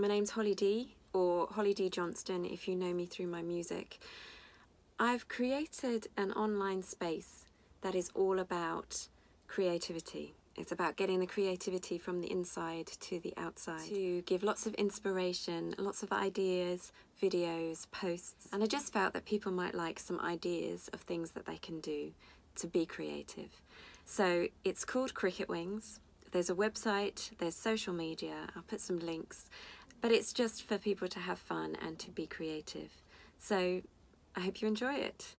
My name's Holly D, or Holly D Johnston if you know me through my music. I've created an online space that is all about creativity. It's about getting the creativity from the inside to the outside to give lots of inspiration, lots of ideas, videos, posts. And I just felt that people might like some ideas of things that they can do to be creative. So it's called Cricket Wings. There's a website, there's social media, I'll put some links, but it's just for people to have fun and to be creative. So I hope you enjoy it.